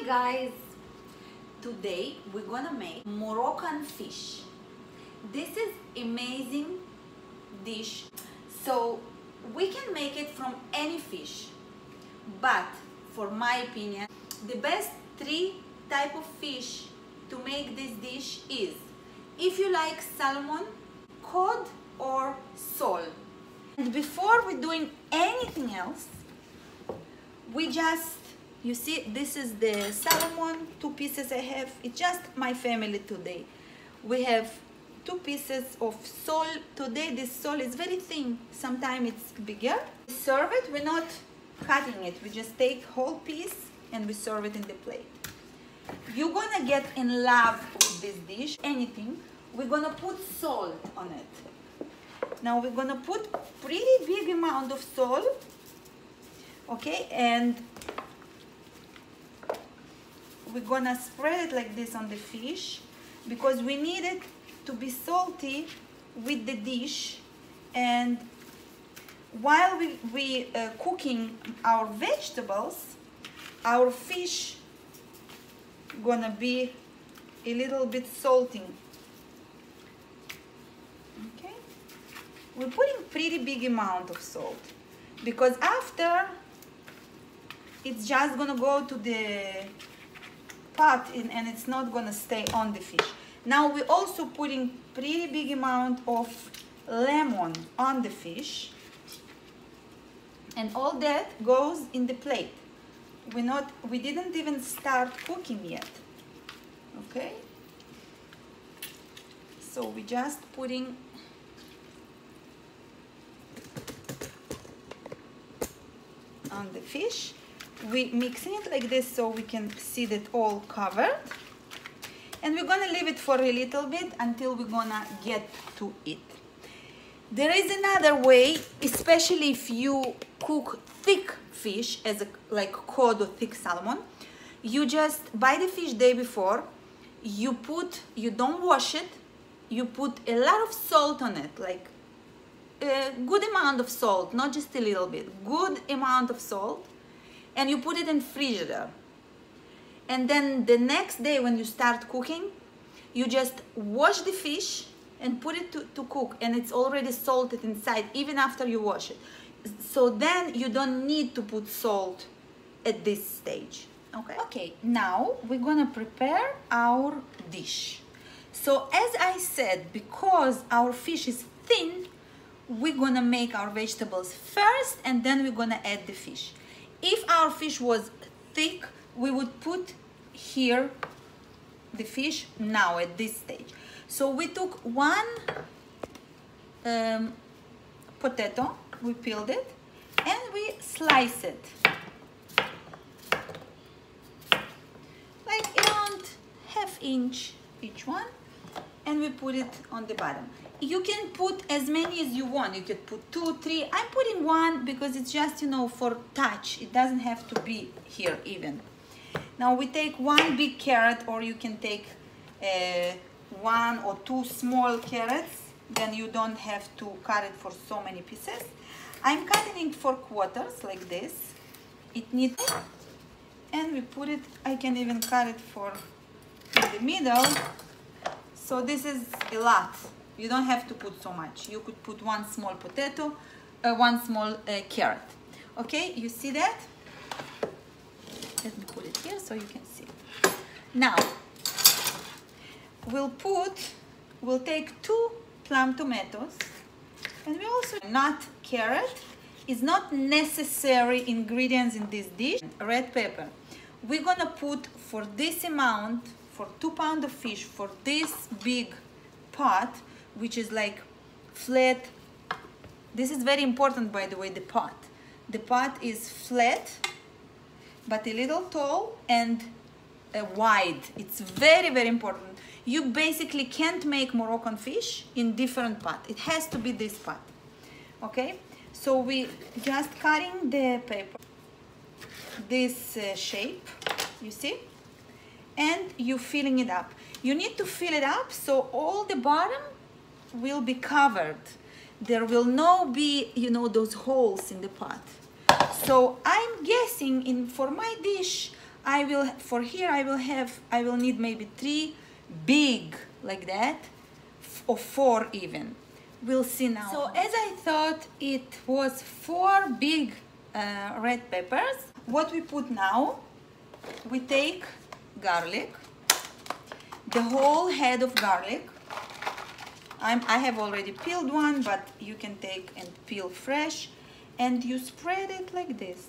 Hi guys! Today we're gonna make Moroccan fish. This is amazing dish. So we can make it from any fish. But for my opinion, the best three type of fish to make this dish is if you like salmon, cod or sole. And before we're doing anything else, we just you see this is the salmon two pieces i have. It's just my family today. We have two pieces of sole today this sole is very thin. Sometimes it's bigger. We serve it. We're not cutting it. We just take whole piece and we serve it in the plate. You're gonna get in love with this dish anything. We're gonna put salt on it. Now we're gonna put pretty big amount of salt okay? And we're gonna spread it like this on the fish because we need it to be salty with the dish. And while we, we uh, cooking our vegetables our fish gonna be a little bit salty. Okay? We're putting pretty big amount of salt because after it's just gonna go to the pot in, and it's not gonna stay on the fish. Now we're also putting pretty big amount of lemon on the fish. And all that goes in the plate. We're not we didn't even start cooking yet. Okay? So we're just putting on the fish we mixing it like this so we can see that all covered. And we're gonna leave it for a little bit until we're gonna get to it. There is another way especially if you cook thick fish as a, like cod or thick salmon. You just buy the fish day before you put you don't wash it you put a lot of salt on it like a good amount of salt not just a little bit good amount of salt and you put it in frigidaire and then the next day when you start cooking you just wash the fish and put it to, to cook and it's already salted inside even after you wash it. So then you don't need to put salt at this stage okay? Okay now we're gonna prepare our dish. So as i said because our fish is thin we're gonna make our vegetables first and then we're gonna add the fish if our fish was thick we would put here the fish now at this stage. So we took one um, potato we peeled it and we slice it. Like around half inch each one and we put it on the bottom. You can put as many as you want. You could put two three. I'm putting one because it's just you know for touch. It doesn't have to be here even. Now we take one big carrot or you can take uh, one or two small carrots. Then you don't have to cut it for so many pieces. I'm cutting it for quarters like this. It needs and we put it i can even cut it for in the middle so this is a lot. You don't have to put so much. You could put one small potato uh, one small uh, carrot. Okay you see that? Let me put it here so you can see. Now we'll put we'll take two plum tomatoes and we also not carrot is not necessary ingredients in this dish. Red pepper. We're gonna put for this amount for two pound of fish for this big pot which is like flat. This is very important by the way the pot. The pot is flat but a little tall and uh, wide. It's very very important. You basically can't make Moroccan fish in different pot. It has to be this pot. Okay? So we just cutting the paper this uh, shape. You see and you filling it up you need to fill it up so all the bottom will be covered there will no be you know those holes in the pot so i'm guessing in for my dish I will, for here, I will have, I will need maybe three big like that, or four even. We'll see now. So as I thought it was four big uh, red peppers, what we put now, we take garlic, the whole head of garlic. I'm, I have already peeled one, but you can take and peel fresh and you spread it like this.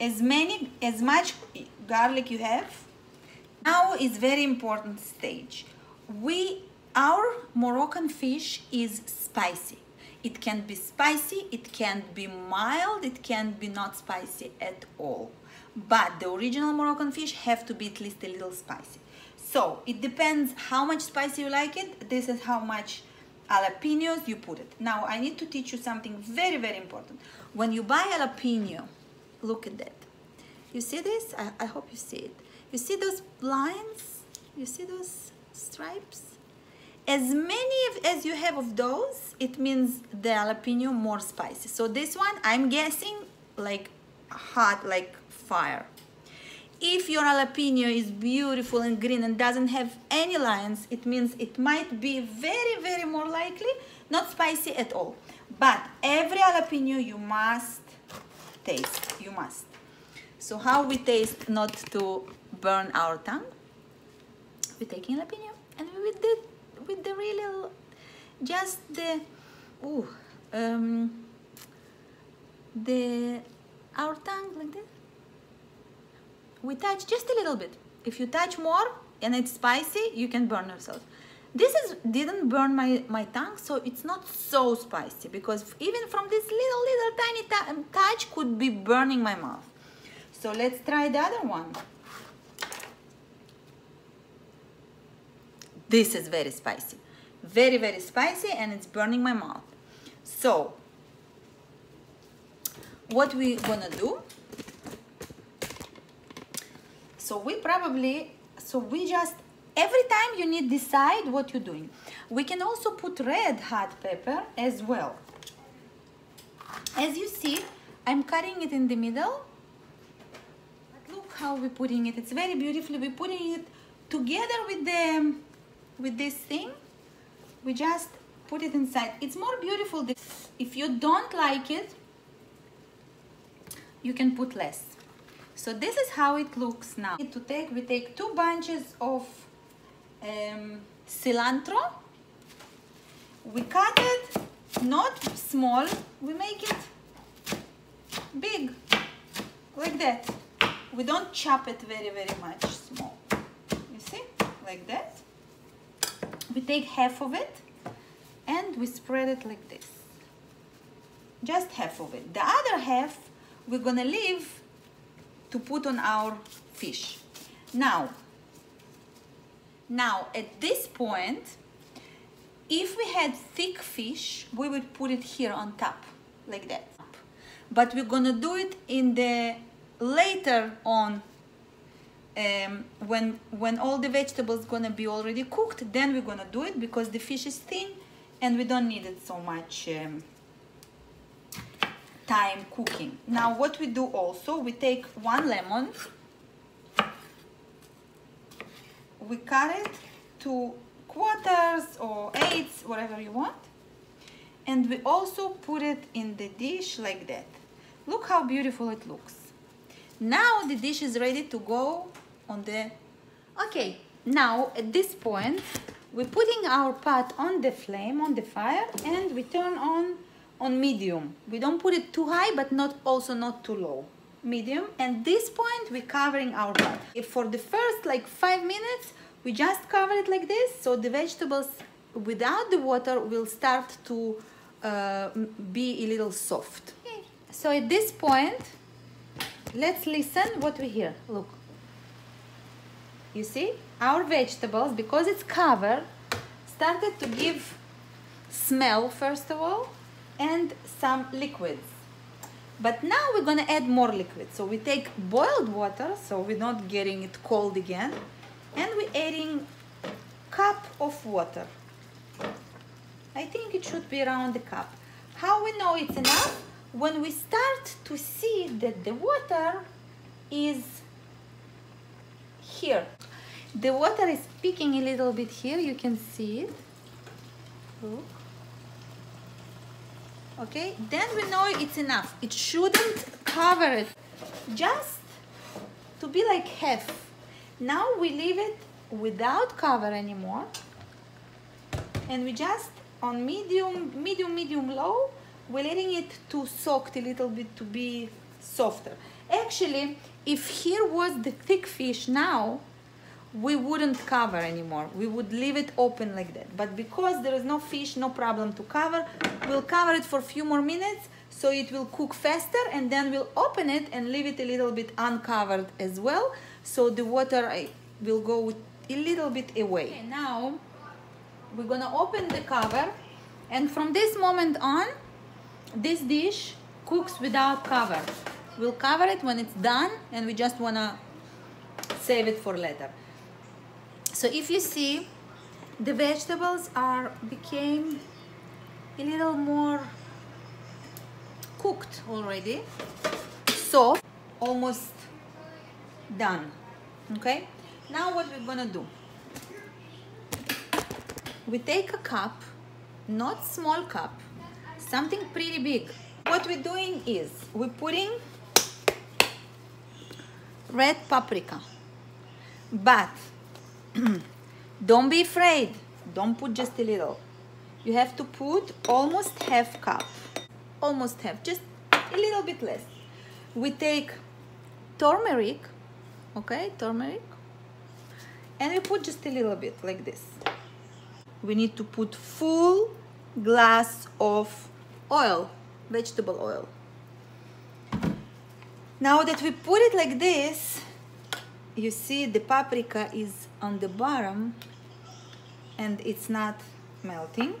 As many, as much garlic you have, now is very important stage. We, our Moroccan fish is spicy. It can be spicy, it can be mild, it can be not spicy at all. But the original Moroccan fish have to be at least a little spicy. So it depends how much spicy you like it. This is how much jalapenos you put it. Now I need to teach you something very, very important. When you buy jalapeno, look at that. You see this? I, I hope you see it. You see those lines? You see those stripes? As many as you have of those, it means the jalapeno more spicy. So this one, I'm guessing like hot, like fire. If your jalapeno is beautiful and green and doesn't have any lines, it means it might be very, very more likely not spicy at all. But every jalapeno you must taste, you must. So how we taste not to burn our tongue? We're taking jalapeno and with the, with the really, just the, ooh, um, the, our tongue like this we touch just a little bit. If you touch more and it's spicy, you can burn yourself. This is didn't burn my, my tongue, so it's not so spicy because even from this little, little tiny um, touch could be burning my mouth. So let's try the other one. This is very spicy. Very, very spicy and it's burning my mouth. So, what we gonna do so we probably, so we just, every time you need decide what you're doing. We can also put red hot pepper as well. As you see, I'm cutting it in the middle. But look how we're putting it. It's very beautifully. We're putting it together with the, with this thing. We just put it inside. It's more beautiful. If you don't like it, you can put less. So this is how it looks now. To take, we take two bunches of um, cilantro. We cut it, not small, we make it big, like that. We don't chop it very, very much small. You see, like that. We take half of it and we spread it like this. Just half of it. The other half we're gonna leave to put on our fish. Now, now at this point, if we had thick fish, we would put it here on top, like that. But we're gonna do it in the later on um, when when all the vegetables gonna be already cooked then we're gonna do it because the fish is thin and we don't need it so much um, time cooking. Now what we do also, we take one lemon, we cut it to quarters or eighths, whatever you want. And we also put it in the dish like that. Look how beautiful it looks. Now the dish is ready to go on the... Okay, now at this point, we're putting our pot on the flame, on the fire, and we turn on on medium. We don't put it too high, but not also not too low. Medium. And this point, we're covering our pot. If for the first like five minutes, we just cover it like this, so the vegetables without the water will start to uh, be a little soft. Okay. So at this point, let's listen what we hear. Look. You see, our vegetables, because it's covered, started to give smell first of all and some liquids. But now we're gonna add more liquid. So we take boiled water, so we're not getting it cold again, and we're adding cup of water. I think it should be around the cup. How we know it's enough? when we start to see that the water is here the water is peeking a little bit here you can see it. Okay? Then we know it's enough. It shouldn't cover it. Just to be like half. Now we leave it without cover anymore. And we just on medium medium medium low we're letting it to soak a little bit to be softer. Actually if here was the thick fish now we wouldn't cover anymore. We would leave it open like that. But because there is no fish no problem to cover we'll cover it for a few more minutes so it will cook faster and then we'll open it and leave it a little bit uncovered as well so the water eh, will go a little bit away. Okay, now we're gonna open the cover and from this moment on this dish cooks without cover. We'll cover it when it's done and we just wanna save it for later so if you see the vegetables are became a little more cooked already. So almost done okay? Now what we're gonna do. We take a cup not small cup something pretty big. What we're doing is we're putting red paprika. But don't be afraid. Don't put just a little. You have to put almost half cup. Almost half just a little bit less. We take turmeric okay turmeric and we put just a little bit like this. We need to put full glass of oil vegetable oil. Now that we put it like this you see the paprika is on the bottom and it's not melting.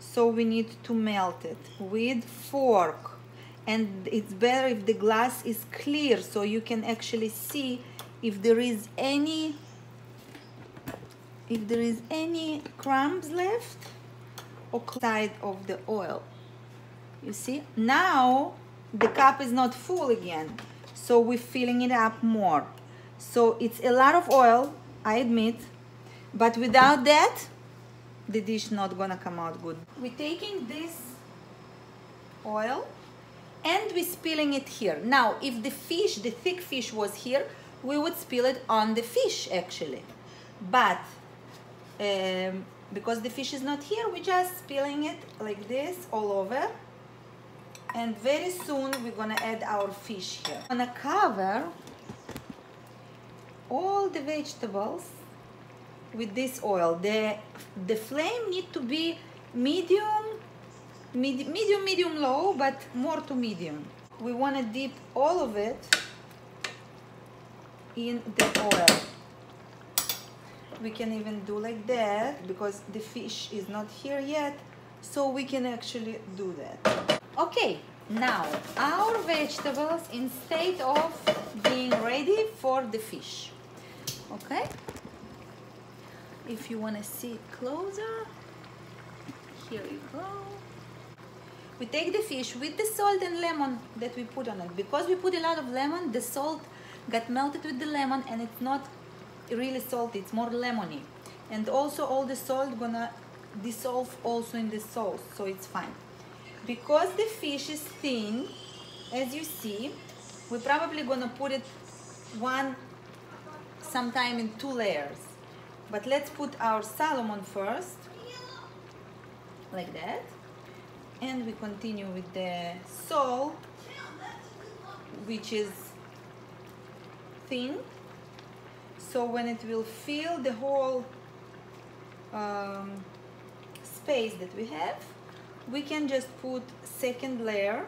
So we need to melt it with fork. And it's better if the glass is clear so you can actually see if there is any if there is any crumbs left or side of the oil. You see? Now the cup is not full again so we're filling it up more. So it's a lot of oil, I admit, but without that, the dish not gonna come out good. We're taking this oil and we're spilling it here. Now, if the fish, the thick fish was here, we would spill it on the fish actually. But um, because the fish is not here, we're just spilling it like this all over. And very soon we're gonna add our fish here. I'm gonna cover all the vegetables with this oil. The, the flame need to be medium, med medium, medium low, but more to medium. We want to dip all of it in the oil. We can even do like that because the fish is not here yet, so we can actually do that. Okay, now our vegetables in state of being ready for the fish okay. If you want to see it closer here you go. We take the fish with the salt and lemon that we put on it. Because we put a lot of lemon the salt got melted with the lemon and it's not really salty it's more lemony. And also all the salt gonna dissolve also in the sauce so it's fine. Because the fish is thin as you see we're probably gonna put it one sometime in two layers. But let's put our salmon first, like that. And we continue with the sole, which is thin. So when it will fill the whole um, space that we have, we can just put second layer.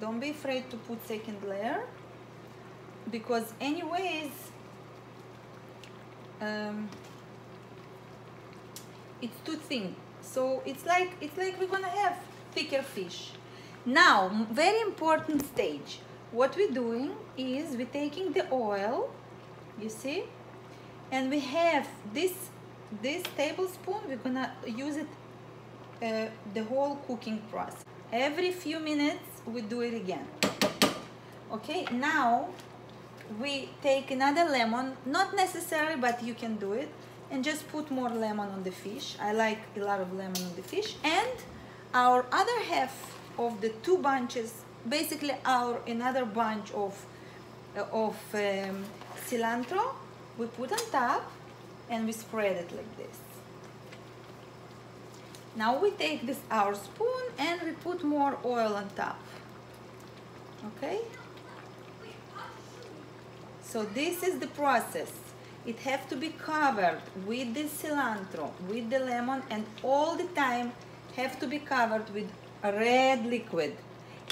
Don't be afraid to put second layer because anyways um, it's too thin so it's like it's like we're gonna have thicker fish. Now very important stage. What we're doing is we're taking the oil you see and we have this this tablespoon we're gonna use it uh, the whole cooking process. Every few minutes we do it again. Okay now we take another lemon not necessary but you can do it and just put more lemon on the fish. I like a lot of lemon on the fish. And our other half of the two bunches basically our another bunch of uh, of um, cilantro we put on top and we spread it like this. Now we take this our spoon and we put more oil on top. Okay so this is the process. It have to be covered with the cilantro with the lemon and all the time have to be covered with a red liquid.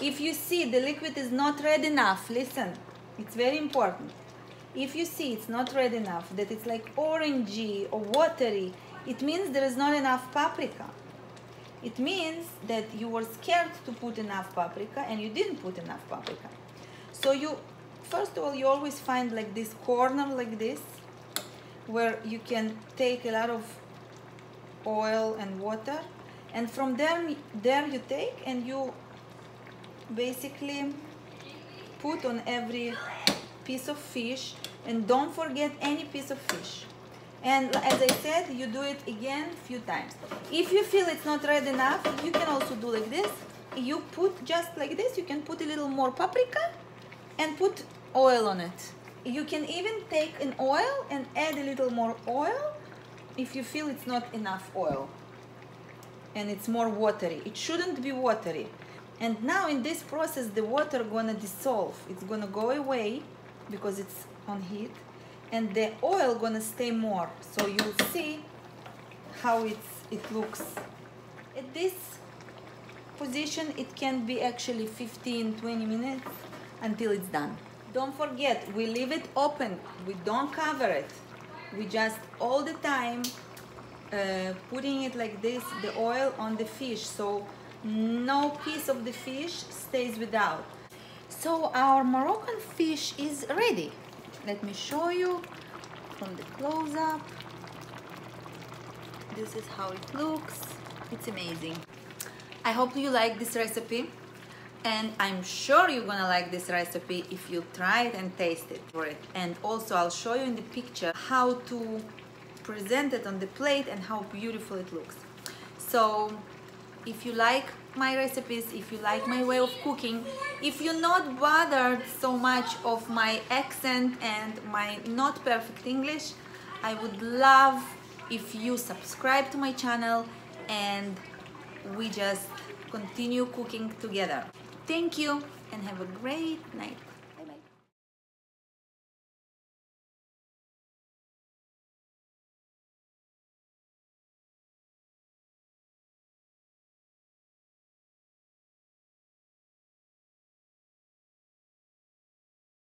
If you see the liquid is not red enough listen it's very important. If you see it's not red enough that it's like orangey or watery it means there is not enough paprika. It means that you were scared to put enough paprika and you didn't put enough paprika. So you, first of all, you always find like this corner like this, where you can take a lot of oil and water, and from there, there you take and you basically put on every piece of fish, and don't forget any piece of fish. And as I said you do it again few times. If you feel it's not red enough you can also do like this. You put just like this you can put a little more paprika and put oil on it. You can even take an oil and add a little more oil if you feel it's not enough oil. And it's more watery. It shouldn't be watery. And now in this process the water gonna dissolve. It's gonna go away because it's on heat. And the oil gonna stay more. So you'll see how it's it looks. At this position it can be actually 15 20 minutes until it's done don't forget we leave it open. We don't cover it. We just all the time uh, putting it like this the oil on the fish. So no piece of the fish stays without. So our Moroccan fish is ready. Let me show you from the close-up. This is how it looks. It's amazing. I hope you like this recipe and I'm sure you're gonna like this recipe if you try it and taste it for it and also I'll show you in the picture how to present it on the plate and how beautiful it looks so if you like my recipes, if you like my way of cooking, if you're not bothered so much of my accent and my not perfect English, I would love if you subscribe to my channel and we just continue cooking together. Thank you and have a great night.